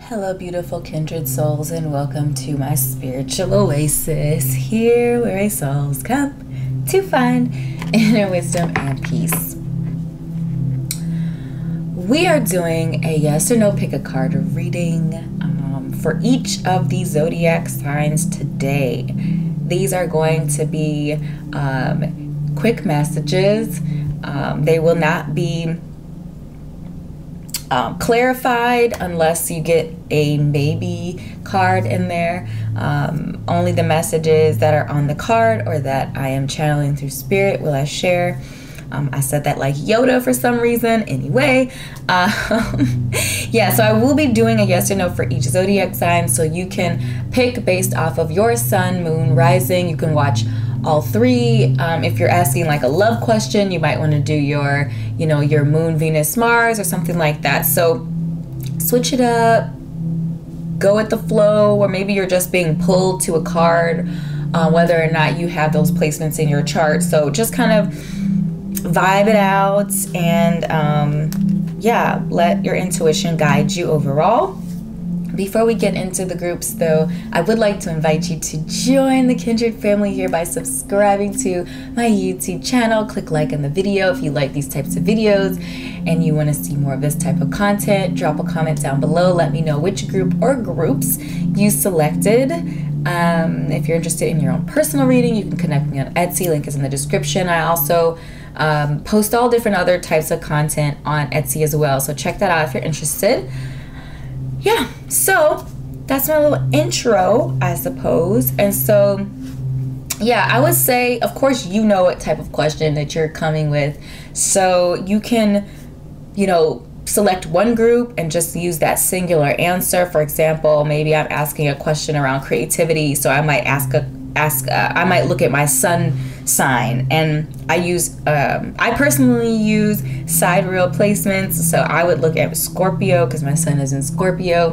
Hello, beautiful kindred souls, and welcome to my spiritual oasis. Here, where a souls come to find inner wisdom and peace. We are doing a yes or no pick a card reading um, for each of the zodiac signs today. These are going to be um, quick messages. Um, they will not be um, clarified unless you get a maybe card in there. Um, only the messages that are on the card or that I am channeling through spirit will I share. Um, I said that like Yoda for some reason. Anyway, um, yeah, so I will be doing a yes or no for each zodiac sign. So you can pick based off of your sun, moon, rising. You can watch all three. Um, if you're asking like a love question, you might want to do your, you know, your moon, Venus, Mars, or something like that. So switch it up, go with the flow, or maybe you're just being pulled to a card, uh, whether or not you have those placements in your chart. So just kind of vibe it out and um, yeah, let your intuition guide you overall. Before we get into the groups, though, I would like to invite you to join the Kindred family here by subscribing to my YouTube channel. Click like on the video if you like these types of videos and you want to see more of this type of content. Drop a comment down below. Let me know which group or groups you selected. Um, if you're interested in your own personal reading, you can connect me on Etsy. Link is in the description. I also um, post all different other types of content on Etsy as well. So check that out if you're interested yeah, so that's my little intro, I suppose. And so, yeah, I would say, of course, you know what type of question that you're coming with. So you can, you know, select one group and just use that singular answer. For example, maybe I'm asking a question around creativity, so I might ask a ask I might look at my sun sign. And I use um, I personally use side sidereal placements. So I would look at Scorpio because my sun is in Scorpio.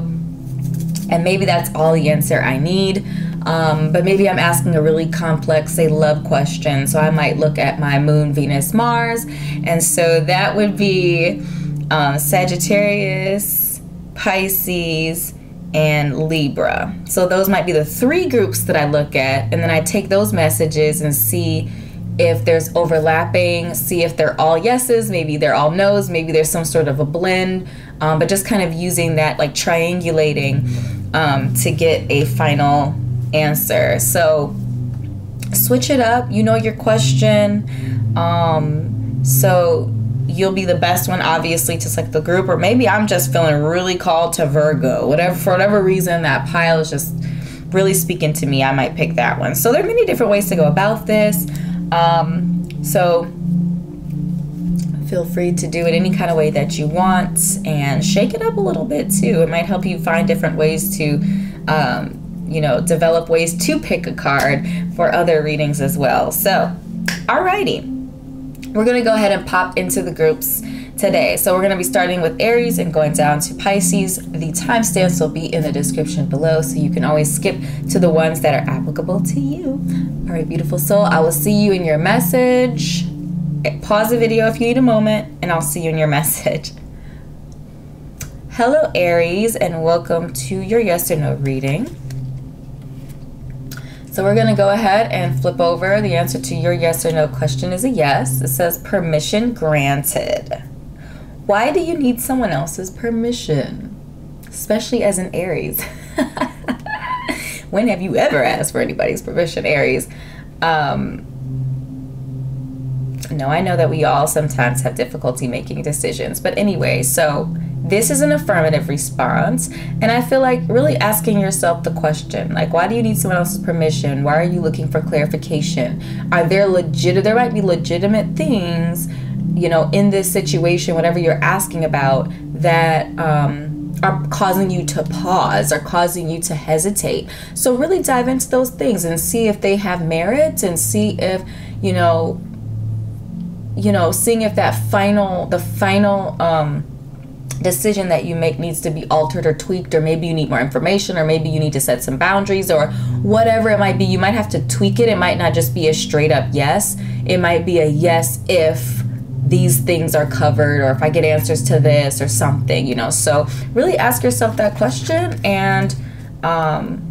And maybe that's all the answer I need. Um, but maybe I'm asking a really complex say love question. So I might look at my moon Venus Mars. And so that would be um, Sagittarius Pisces and Libra. So those might be the three groups that I look at, and then I take those messages and see if there's overlapping, see if they're all yeses, maybe they're all nos, maybe there's some sort of a blend, um, but just kind of using that, like triangulating um, to get a final answer. So switch it up, you know your question. Um, so you'll be the best one obviously to select the group or maybe i'm just feeling really called to virgo. Whatever for whatever reason that pile is just really speaking to me. I might pick that one. So there are many different ways to go about this. Um, so feel free to do it any kind of way that you want and shake it up a little bit too. It might help you find different ways to um, you know develop ways to pick a card for other readings as well. So alrighty we're going to go ahead and pop into the groups today. So we're going to be starting with Aries and going down to Pisces. The timestamps will be in the description below, so you can always skip to the ones that are applicable to you. All right, beautiful soul, I will see you in your message. Pause the video if you need a moment, and I'll see you in your message. Hello, Aries, and welcome to your yes or no reading. So we're going to go ahead and flip over. The answer to your yes or no question is a yes. It says permission granted. Why do you need someone else's permission? Especially as an Aries. when have you ever asked for anybody's permission, Aries? Um, no, I know that we all sometimes have difficulty making decisions. But anyway, so this is an affirmative response. And I feel like really asking yourself the question like, why do you need someone else's permission? Why are you looking for clarification? Are there legit, there might be legitimate things, you know, in this situation, whatever you're asking about, that, um, are causing you to pause or causing you to hesitate. So really dive into those things and see if they have merit and see if, you know, you know, seeing if that final the final um decision that you make needs to be altered or tweaked or maybe you need more information or maybe you need to set some boundaries or whatever it might be you might have to tweak it it might not just be a straight up yes it might be a yes if these things are covered or if I get answers to this or something, you know. So really ask yourself that question and um,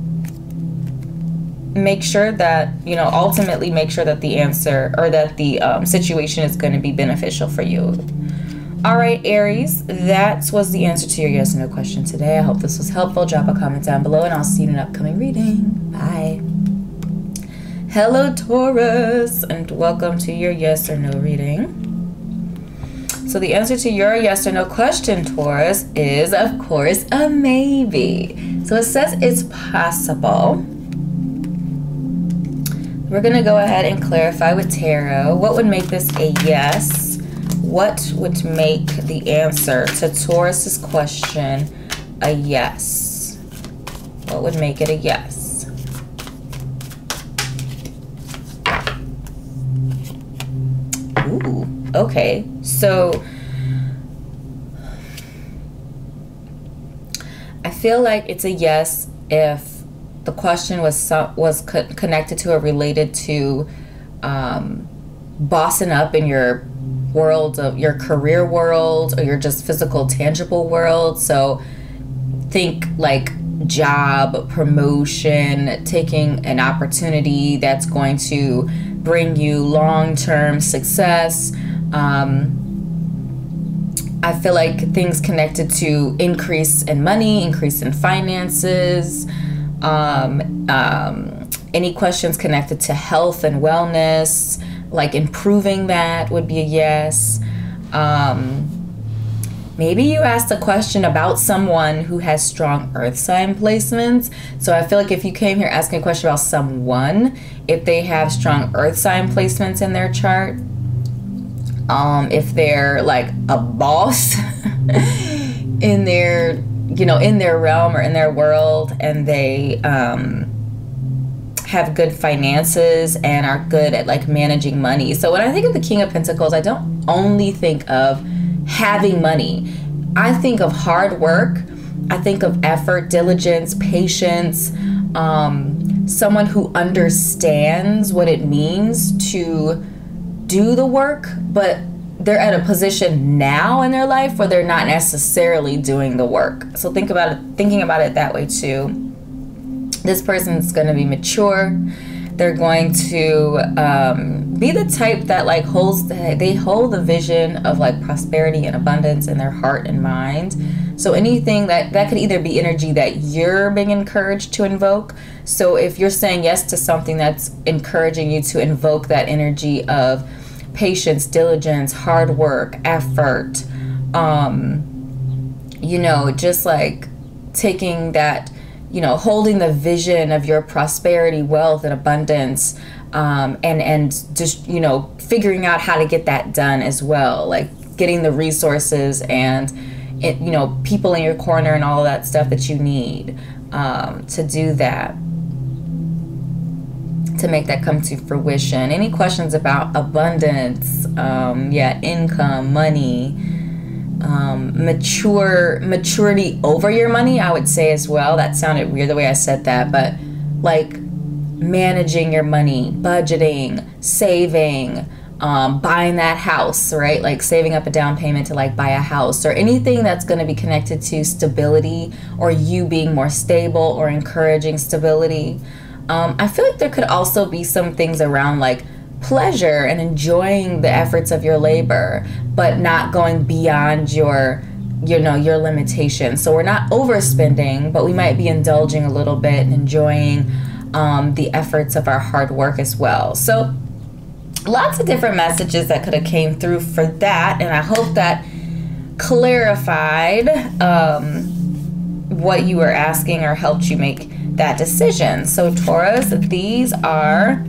make sure that, you know, ultimately make sure that the answer or that the um, situation is going to be beneficial for you. All right, Aries, that was the answer to your yes or no question today. I hope this was helpful. Drop a comment down below and I'll see you in an upcoming reading. Bye. Hello, Taurus, and welcome to your yes or no reading. So the answer to your yes or no question, Taurus, is of course a maybe. So it says it's possible. We're going to go ahead and clarify with tarot. What would make this a yes? What would make the answer to Taurus's question a yes? What would make it a yes? Ooh, okay. So I feel like it's a yes if the question was was co- connected to or related to um, bossing up in your world of your career world or your just physical tangible world. So think like job promotion, taking an opportunity that's going to bring you long term success. Um, I feel like things connected to increase in money, increase in finances, um, um, any questions connected to health and wellness, like improving that would be a yes. Um, maybe you asked a question about someone who has strong earth sign placements. So I feel like if you came here asking a question about someone, if they have strong earth sign placements in their chart, um, if they're like a boss in their you know in their realm or in their world and they um, have good finances and are good at like managing money so when i think of the king of pentacles i don't only think of having money i think of hard work i think of effort diligence patience um, someone who understands what it means to do the work, but they're at a position now in their life where they're not necessarily doing the work. So think about it, thinking about it that way too. This person's going to be mature. They're going to um, be the type that like holds the, they hold the vision of like prosperity and abundance in their heart and mind. So anything that that could either be energy that you're being encouraged to invoke. So if you're saying yes to something that's encouraging you to invoke that energy of patience, diligence, hard work, effort, um, you know, just like taking that, you know, holding the vision of your prosperity, wealth, and abundance, um, and and just you know figuring out how to get that done as well, like getting the resources and it, you know people in your corner and all that stuff that you need um, to do that to make that come to fruition. Any questions about abundance, um, yeah, income, money, um, mature maturity over your money? I would say as well. That sounded weird the way I said that, but like managing your money, budgeting, saving. Um, buying that house, right? Like saving up a down payment to like buy a house or anything that's going to be connected to stability or you being more stable or encouraging stability. Um, I feel like there could also be some things around like pleasure and enjoying the efforts of your labor, but not going beyond your you know your limitations. So we're not overspending, but we might be indulging a little bit and enjoying um, the efforts of our hard work as well. So lots of different messages that could have came through for that, and I hope that clarified um, what you were asking or helped you make that decision. So, Taurus, these are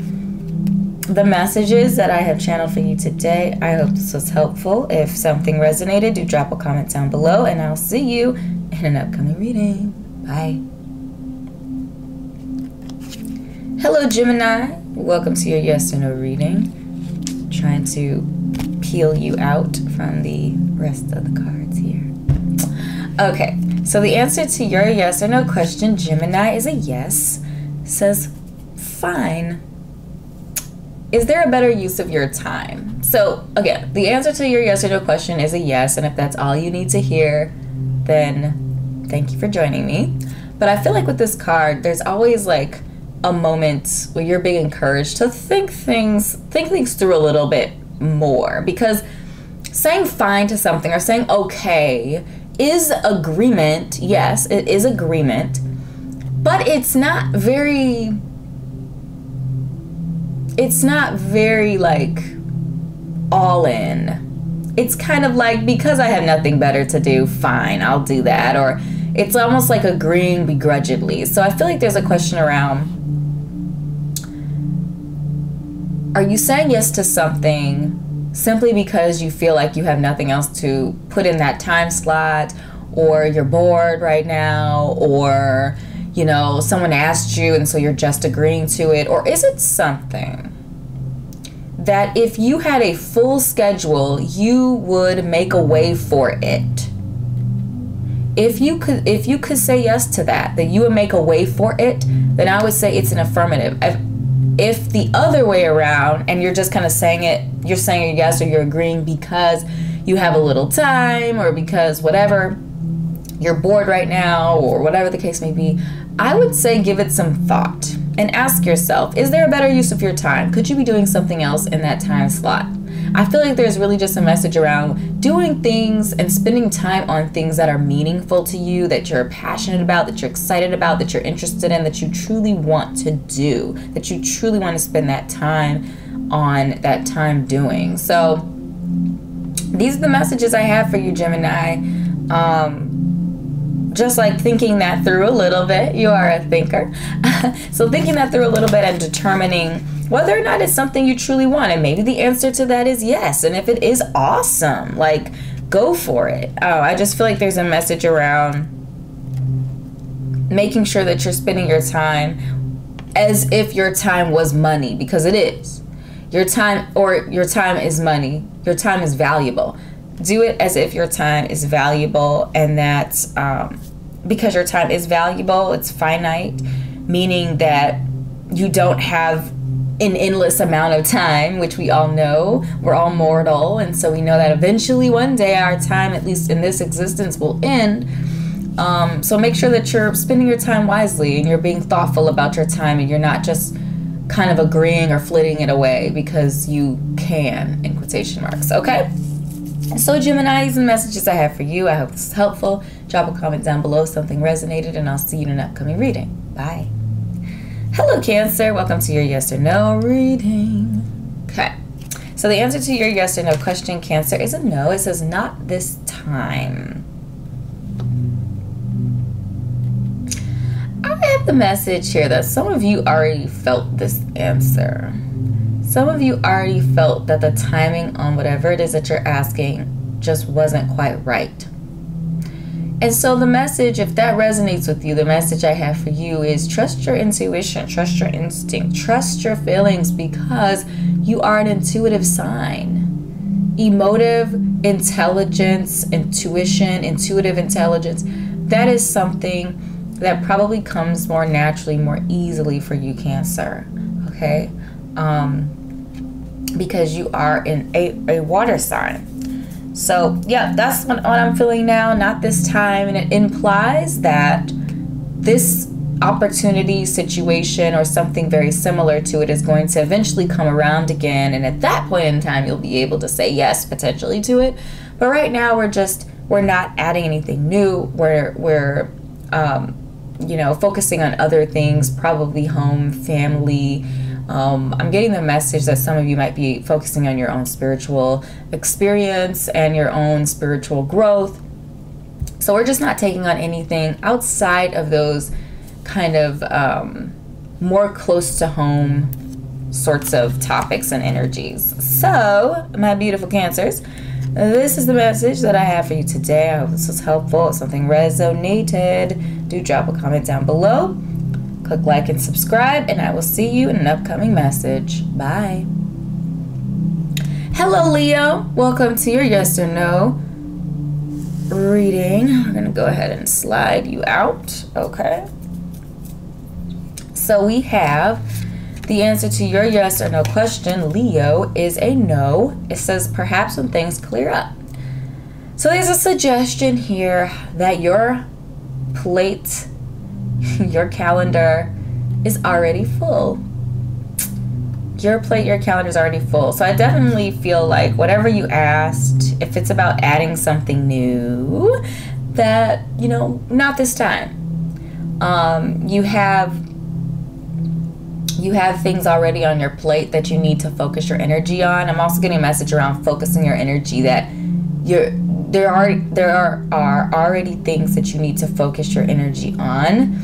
the messages that I have channeled for you today. I hope this was helpful. If something resonated, do drop a comment down below, and I'll see you in an upcoming reading. Bye. Hello, Gemini. Welcome to your yes or no reading. trying to peel you out from the rest of the cards here. Okay, so the answer to your yes or no question, Gemini, is a yes. Says, fine. Is there a better use of your time? So, again, the answer to your yes or no question is a yes. And if that's all you need to hear, then thank you for joining me. But I feel like with this card, there's always like a moment where you're being encouraged to think things, think things through a little bit more because saying fine to something or saying okay is agreement. Yes, it is agreement, but it's not very it's not very like all in. It's kind of like because I have nothing better to do, fine, I'll do that or it's almost like agreeing begrudgingly. So I feel like there's a question around are you saying yes to something simply because you feel like you have nothing else to put in that time slot or you're bored right now or you know someone asked you and so you're just agreeing to it or is it something that if you had a full schedule you would make a way for it? If you could if you could say yes to that that you would make a way for it then i would say it's an affirmative. If if the other way around and you're just kind of saying it you're saying yes or you're agreeing because you have a little time or because whatever you're bored right now or whatever the case may be i would say give it some thought and ask yourself is there a better use of your time could you be doing something else in that time slot I feel like there's really just a message around doing things and spending time on things that are meaningful to you, that you're passionate about, that you're excited about, that you're interested in, that you truly want to do, that you truly want to spend that time on, that time doing. So, these are the messages I have for you, Gemini. Um, just like thinking that through a little bit, you are a thinker. so, thinking that through a little bit and determining whether or not it's something you truly want. And maybe the answer to that is yes. And if it is awesome, like go for it. Oh, I just feel like there's a message around making sure that you're spending your time as if your time was money because it is. Your time or your time is money. Your time is valuable. Do it as if your time is valuable and that um, because your time is valuable, it's finite, meaning that you don't have an endless amount of time, which we all know. We're all mortal, and so we know that eventually one day our time, at least in this existence, will end. Um, so make sure that you're spending your time wisely and you're being thoughtful about your time and you're not just kind of agreeing or flitting it away because you can, in quotation marks, okay? So, Gemini, these are the messages I have for you. I hope this is helpful. Drop a comment down below if something resonated, and I'll see you in an upcoming reading. Bye. Hello, Cancer. Welcome to your yes or no reading. Okay. So the answer to your yes or no question, Cancer, is a no. It says not this time. I have the message here that some of you already felt this answer. Some of you already felt that the timing on whatever it is that you're asking just wasn't quite right. And so, the message, if that resonates with you, the message I have for you is trust your intuition, trust your instinct, trust your feelings because you are an intuitive sign. Emotive intelligence, intuition, intuitive intelligence, that is something that probably comes more naturally, more easily for you, Cancer. Okay? Um, because you are in a, a water sign. So, yeah, that's what, what I'm feeling now, not this time. And it implies that this opportunity, situation, or something very similar to it is going to eventually come around again. And at that point in time, you'll be able to say yes potentially to it. But right now, we're just, we're not adding anything new. We're, we're, um, you know, focusing on other things, probably home, family, um, I'm getting the message that some of you might be focusing on your own spiritual experience and your own spiritual growth. So we're just not taking on anything outside of those kind of um, more close to home sorts of topics and energies. So, my beautiful cancers, this is the message that I have for you today. I hope this was helpful. If something resonated, do drop a comment down below. Click like and subscribe, and I will see you in an upcoming message. Bye. Hello, Leo. Welcome to your yes or no reading. I'm going to go ahead and slide you out. Okay. So we have The answer to your yes or no question, Leo, is a no. It says perhaps when things clear up. So there's a suggestion here that your plate, your calendar is already full. Your plate, your calendar is already full. So I definitely feel like whatever you asked, if it's about adding something new, that, you know, not this time. Um, you have you have things already on your plate that you need to focus your energy on. I'm also getting a message around focusing your energy that you're there are there are, are already things that you need to focus your energy on.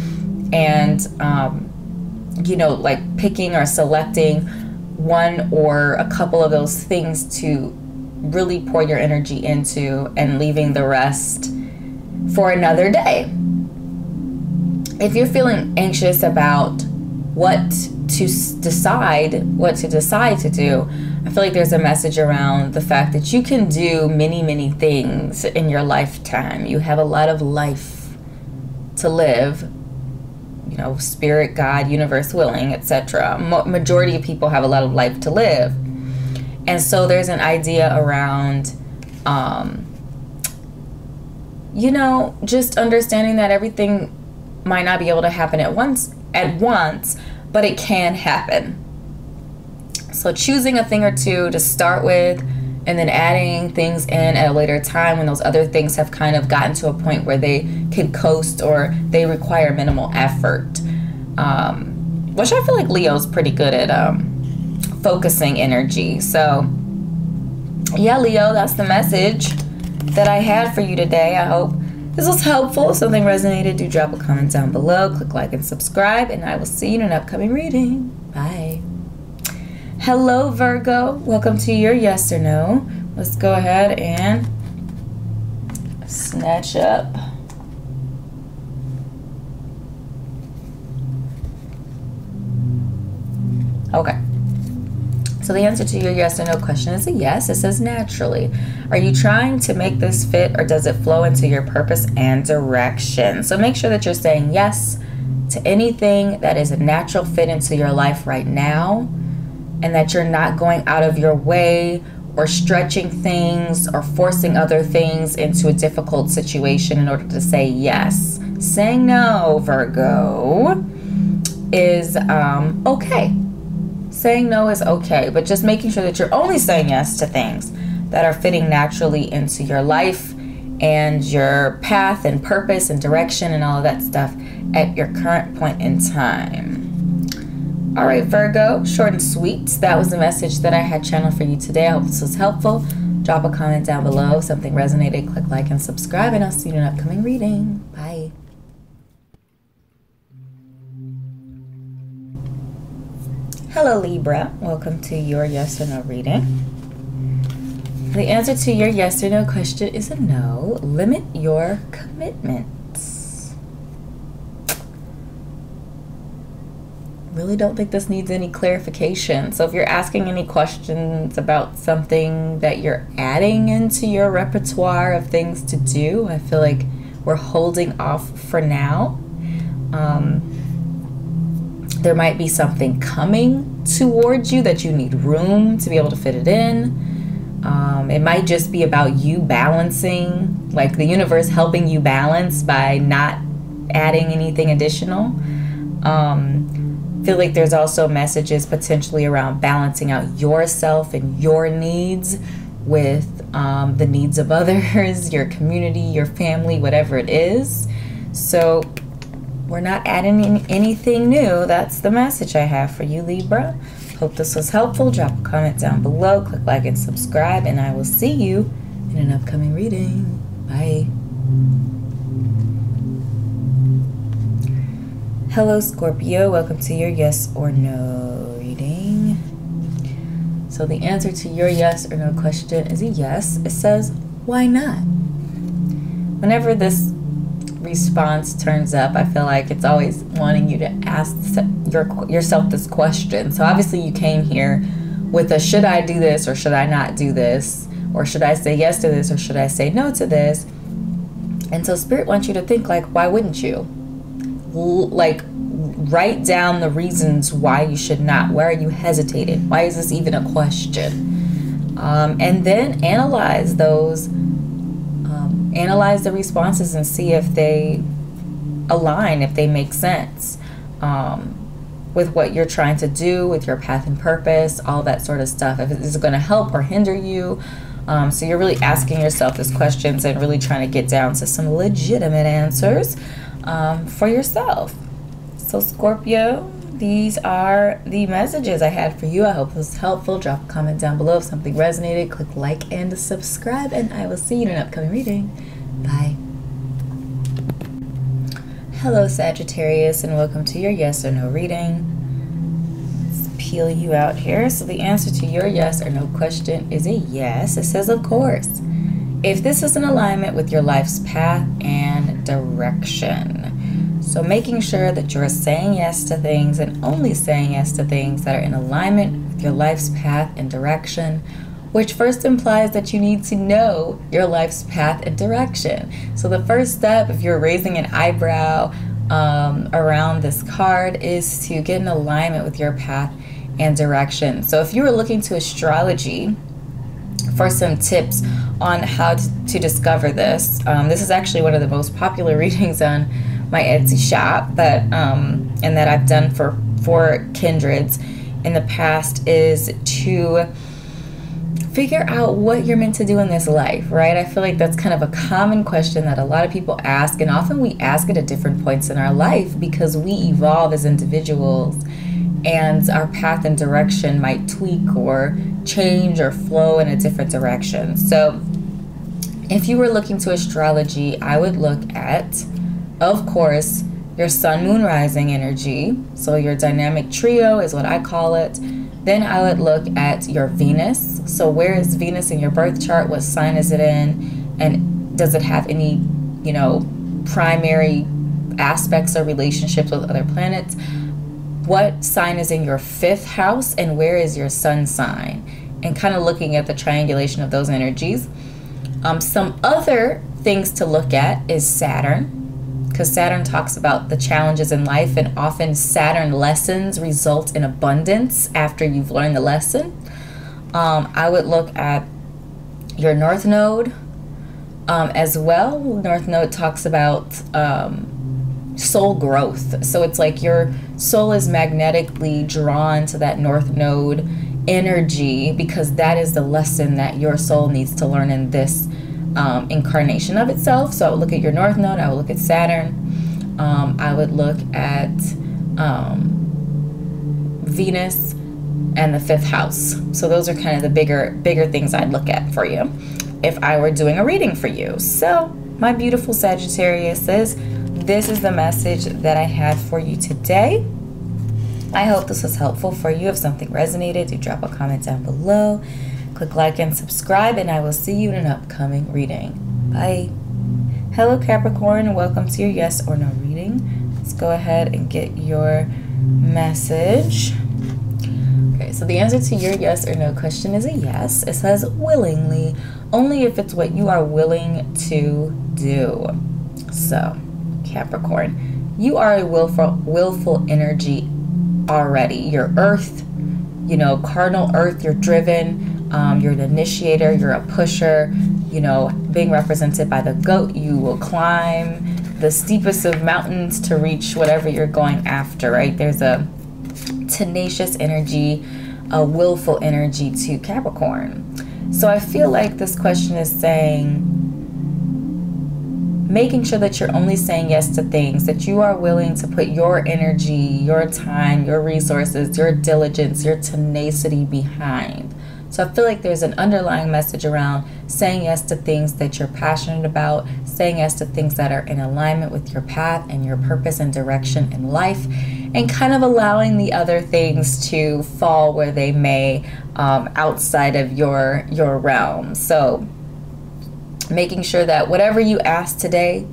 And um, you know like picking or selecting one or a couple of those things to really pour your energy into and leaving the rest for another day. If you're feeling anxious about what to decide what to decide to do i feel like there's a message around the fact that you can do many many things in your lifetime. You have a lot of life to live you know spirit god universe willing etc Mo- majority of people have a lot of life to live. And so there's an idea around um, you know just understanding that everything might not be able to happen at once at once but it can happen. So choosing a thing or two to start with and then adding things in at a later time when those other things have kind of gotten to a point where they can coast or they require minimal effort. Um, which I feel like Leo's pretty good at um, focusing energy. So, yeah, Leo, that's the message that I had for you today. I hope this was helpful. If something resonated, do drop a comment down below. Click like and subscribe, and I will see you in an upcoming reading. Bye. Hello, Virgo. Welcome to your yes or no. Let's go ahead and snatch up. Okay. So the answer to your yes or no question is a yes. It says naturally. Are you trying to make this fit or does it flow into your purpose and direction? So make sure that you're saying yes to anything that is a natural fit into your life right now and that you're not going out of your way or stretching things or forcing other things into a difficult situation in order to say yes. Saying no, Virgo, is um, okay saying no is okay, but just making sure that you're only saying yes to things that are fitting naturally into your life and your path and purpose and direction and all of that stuff at your current point in time. All right, Virgo, short and sweet. That was the message that I had channeled for you today. I hope this was helpful. Drop a comment down below. If something resonated, click like and subscribe, and I'll see you in an upcoming reading. Bye. Hello, Libra. Welcome to your yes or no reading. The answer to your yes or no question is a no. Limit your commitments. Really don't think this needs any clarification. So, if you're asking any questions about something that you're adding into your repertoire of things to do, I feel like we're holding off for now. Um, there might be something coming towards you that you need room to be able to fit it in. Um, it might just be about you balancing, like the universe helping you balance by not adding anything additional. Um, feel like there's also messages potentially around balancing out yourself and your needs with um, the needs of others, your community, your family, whatever it is. So we're not adding anything new. That's the message I have for you, Libra. Hope this was helpful. Drop a comment down below, click like and subscribe, and I will see you in an upcoming reading. Bye. Hello, Scorpio. Welcome to your yes or no reading. So, the answer to your yes or no question is a yes. It says, why not? Whenever this response turns up, I feel like it's always wanting you to ask your, yourself this question. So obviously, you came here with a should I do this or should I not do this? Or should I say yes to this or should I say no to this? And so, Spirit wants you to think, like, why wouldn't you? Like, write down the reasons why you should not. Why are you hesitating? Why is this even a question? Um, and then analyze those, um, analyze the responses and see if they align, if they make sense um, with what you're trying to do, with your path and purpose, all that sort of stuff. If it's going to help or hinder you. Um, so you're really asking yourself these questions and really trying to get down to some legitimate answers um, for yourself. So, Scorpio, these are the messages I had for you. I hope it was helpful. Drop a comment down below if something resonated. Click like and subscribe, and I will see you in an upcoming reading. Bye. Hello, Sagittarius, and welcome to your yes or no reading. Let's peel you out here. So, the answer to your yes or no question is a yes. It says, of course. If this is in alignment with your life's path and direction. So, making sure that you're saying yes to things and only saying yes to things that are in alignment with your life's path and direction, which first implies that you need to know your life's path and direction. So, the first step, if you're raising an eyebrow um, around this card, is to get in alignment with your path and direction. So, if you were looking to astrology, for some tips on how to, discover this. Um, this is actually one of the most popular readings on my Etsy shop that um, and that I've done for for kindreds in the past is to figure out what you're meant to do in this life, right? I feel like that's kind of a common question that a lot of people ask, and often we ask it at different points in our life because we evolve as individuals and our path and direction might tweak or change or flow in a different direction. So, if you were looking to astrology, I would look at of course, your sun, moon, rising energy. So your dynamic trio is what I call it. Then I would look at your Venus. So where is Venus in your birth chart? What sign is it in? And does it have any, you know, primary aspects or relationships with other planets? What sign is in your fifth house and where is your sun sign? And kind of looking at the triangulation of those energies. Um, some other things to look at is Saturn because Saturn talks about the challenges in life, and often Saturn lessons result in abundance after you've learned the lesson. Um, I would look at your North Node um, as well. North Node talks about um, soul growth. So it's like your soul is magnetically drawn to that North Node energy because that is the lesson that your soul needs to learn in this um, incarnation of itself. So I would look at your North Node, I would look at Saturn, um, I would look at um, Venus and the fifth house. So those are kind of the bigger bigger things I'd look at for you if I were doing a reading for you. So my beautiful Sagittarius says this is the message that I had for you today. I hope this was helpful for you. If something resonated, do drop a comment down below. Click like and subscribe, and I will see you in an upcoming reading. Bye. Hello, Capricorn, welcome to your yes or no reading. Let's go ahead and get your message. Okay, so the answer to your yes or no question is a yes. It says willingly, only if it's what you are willing to do. So, Capricorn, you are a willful, willful energy already. You're earth, you know, cardinal earth, you're driven um, you're an initiator, you're a pusher, you know, being represented by the goat, you will climb the steepest of mountains to reach whatever you're going after, right? There's a tenacious energy, a willful energy to Capricorn. So I feel like this question is saying, making sure that you're only saying yes to things that you are willing to put your energy, your time, your resources, your diligence, your tenacity behind. So I feel like there's an underlying message around saying yes to things that you're passionate about, saying yes to things that are in alignment with your path and your purpose and direction in life, and kind of allowing the other things to fall where they may um, outside of your your realm. So making sure that whatever you ask today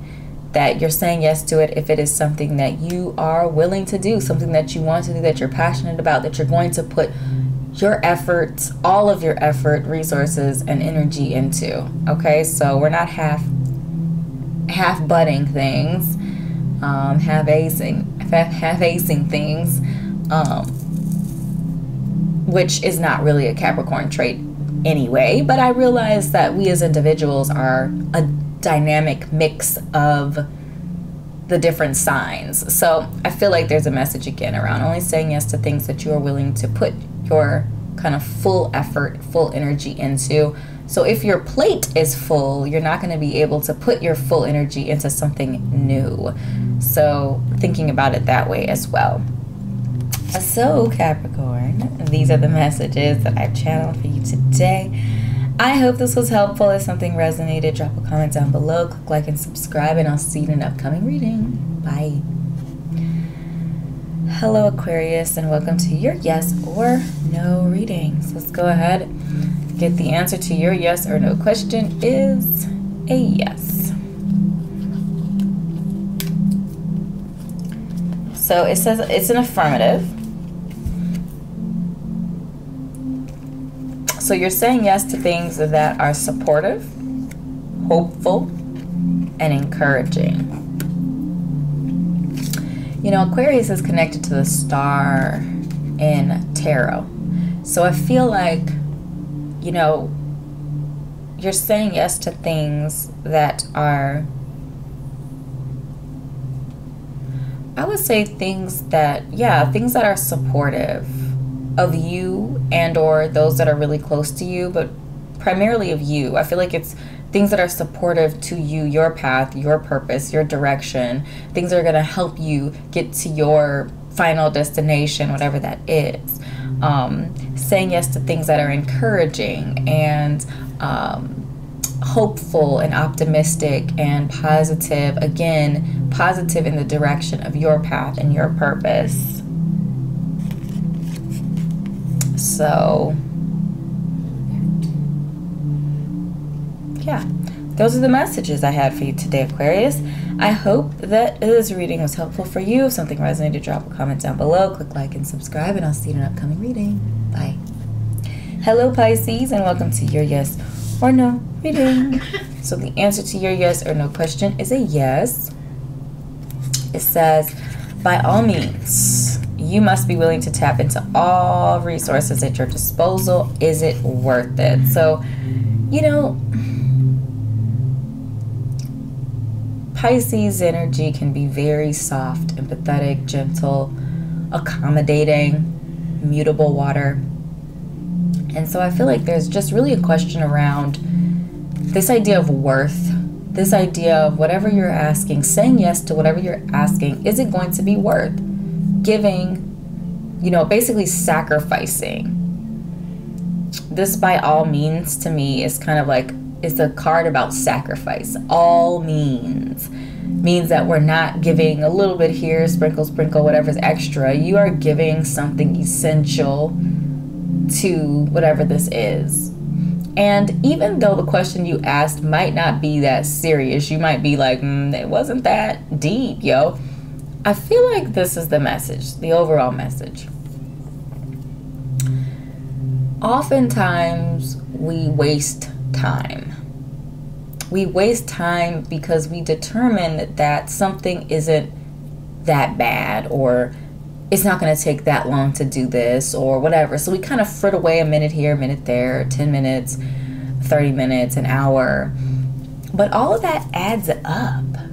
that you're saying yes to it if it is something that you are willing to do, something that you want to do, that you're passionate about, that you're going to put your efforts, all of your effort, resources, and energy into. Okay, so we're not half half butting things, um, half acing facing things, um, which is not really a Capricorn trait anyway. But I realize that we as individuals are a dynamic mix of the different signs. So I feel like there's a message again around only saying yes to things that you are willing to put your kind of full effort, full energy into. So if your plate is full, you're not going to be able to put your full energy into something new. So thinking about it that way as well. So, Capricorn, these are the messages that I've channeled for you today. I hope this was helpful. If something resonated, drop a comment down below, click like and subscribe, and I'll see you in an upcoming reading. Bye. Hello, Aquarius, and welcome to your yes or no reading. Let's go ahead. Get the answer to your yes or no question is a yes. So it says it's an affirmative. So you're saying yes to things that are supportive, hopeful, and encouraging. You know, Aquarius is connected to the star in tarot. So I feel like, you know, you're saying yes to things that are I would say things that yeah, things that are supportive of you and or those that are really close to you, but primarily of you. I feel like it's things that are supportive to you, your path, your purpose, your direction, things that are going to help you get to your final destination, whatever that is. Um, saying yes to things that are encouraging and um, hopeful and optimistic and positive. Again, positive in the direction of your path and your purpose. So, yeah, those are the messages I had for you today, Aquarius. I hope that this reading was helpful for you. If something resonated, drop a comment down below, click like and subscribe, and I'll see you in an upcoming reading. Bye. Hello, Pisces, and welcome to your yes or no reading. so, the answer to your yes or no question is a yes. It says, by all means, you must be willing to tap into all resources at your disposal. Is it worth it? So, you know, Pisces energy can be very soft, empathetic, gentle, accommodating, mutable water. And so I feel like there's just really a question around this idea of worth, this idea of whatever you're asking, saying yes to whatever you're asking, is it going to be worth? Giving, you know, basically sacrificing. This, by all means, to me, is kind of like it's a card about sacrifice. All means means that we're not giving a little bit here, sprinkle, sprinkle, whatever's extra. You are giving something essential to whatever this is. And even though the question you asked might not be that serious, you might be like, mm, it wasn't that deep, yo. I feel like this is the message, the overall message. Oftentimes, we waste time. We waste time because we determine that something isn't that bad or it's not going to take that long to do this or whatever. So we kind of frit away a minute here, a minute there, 10 minutes, 30 minutes, an hour. But all of that adds up.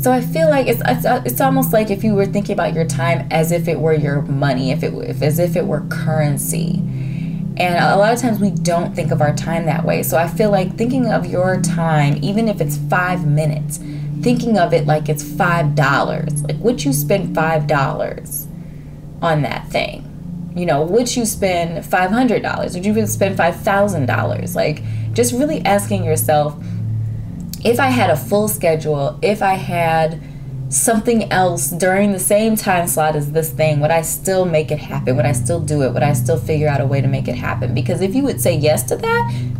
So I feel like it's, it's uh, it's almost like if you were thinking about your time as if it were your money, if it if as if it were currency. And a lot of times we don't think of our time that way. So I feel like thinking of your time, even if it's five minutes, thinking of it like it's five dollars. Like would you spend five dollars on that thing? You know, would you spend five hundred dollars? Would you even spend five thousand dollars? Like just really asking yourself if I had a full schedule, if I had something else during the same time slot as this thing, would I still make it happen? Would I still do it? Would I still figure out a way to make it happen? Because if you would say yes to that,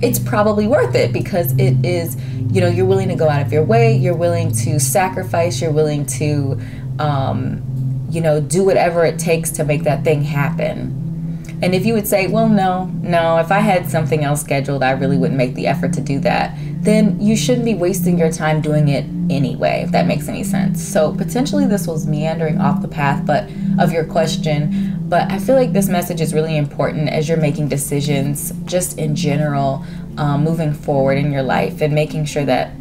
it's probably worth it because it is, you know, you're willing to go out of your way, you're willing to sacrifice, you're willing to, um, you know, do whatever it takes to make that thing happen. And if you would say, well, no, no, if I had something else scheduled, I really wouldn't make the effort to do that, then you shouldn't be wasting your time doing it anyway, if that makes any sense. So potentially this was meandering off the path, but of your question. But I feel like this message is really important as you're making decisions, just in general, um, moving forward in your life and making sure that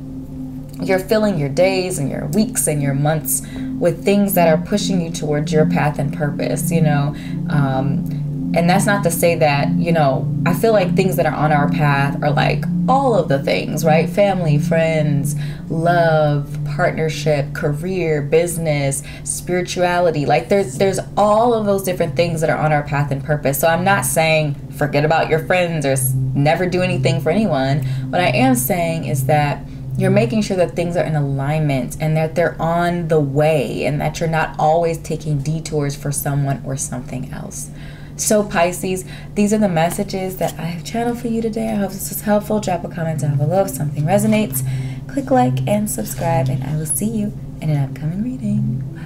you're filling your days and your weeks and your months with things that are pushing you towards your path and purpose, you know. Um, and that's not to say that, you know, I feel like things that are on our path are like all of the things, right? Family, friends, love, partnership, career, business, spirituality. Like there's there's all of those different things that are on our path and purpose. So I'm not saying forget about your friends or never do anything for anyone. What I am saying is that you're making sure that things are in alignment and that they're on the way and that you're not always taking detours for someone or something else. So, Pisces, these are the messages that I have channeled for you today. I hope this was helpful. Drop a comment down below if something resonates. Click like and subscribe, and I will see you in an upcoming reading. Bye.